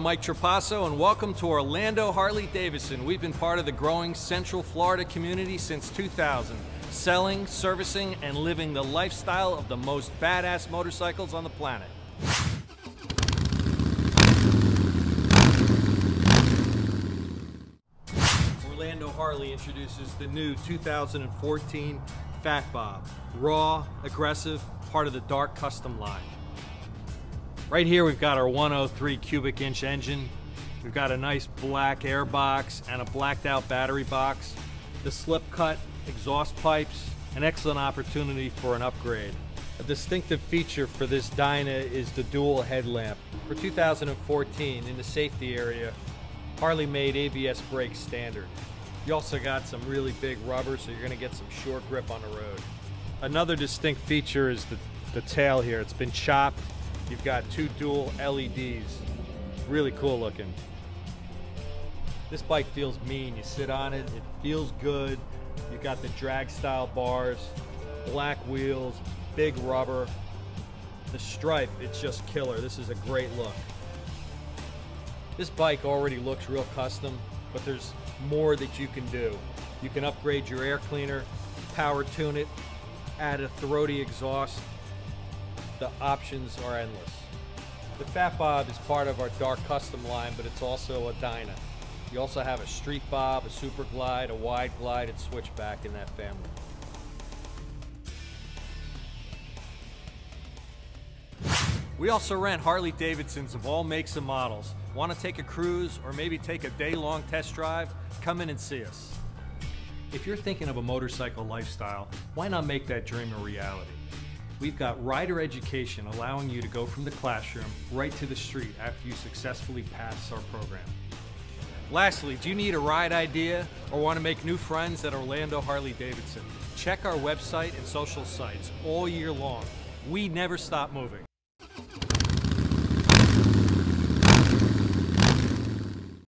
I'm Mike Trapasso, and welcome to Orlando Harley Davidson. We've been part of the growing Central Florida community since 2000, selling, servicing, and living the lifestyle of the most badass motorcycles on the planet. Orlando Harley introduces the new 2014 Fat Bob. Raw, aggressive, part of the Dark Custom line. Right here we've got our 103 cubic inch engine. We've got a nice black air box and a blacked out battery box. The slip cut, exhaust pipes, an excellent opportunity for an upgrade. A distinctive feature for this Dyna is the dual headlamp. For 2014, in the safety area, Harley made ABS brakes standard. You also got some really big rubber, so you're gonna get some short grip on the road. Another distinct feature is the, the tail here. It's been chopped. You've got two dual LEDs. Really cool looking. This bike feels mean. You sit on it, it feels good. You've got the drag style bars, black wheels, big rubber. The stripe, it's just killer. This is a great look. This bike already looks real custom, but there's more that you can do. You can upgrade your air cleaner, power tune it, add a throaty exhaust. The options are endless. The Fat Bob is part of our Dark Custom line, but it's also a Dyna. You also have a Street Bob, a Super Glide, a Wide Glide, and Switchback in that family. We also rent Harley Davidsons of all makes and models. Want to take a cruise or maybe take a day long test drive? Come in and see us. If you're thinking of a motorcycle lifestyle, why not make that dream a reality? We've got rider education allowing you to go from the classroom right to the street after you successfully pass our program. Lastly, do you need a ride idea or want to make new friends at Orlando Harley Davidson? Check our website and social sites all year long. We never stop moving.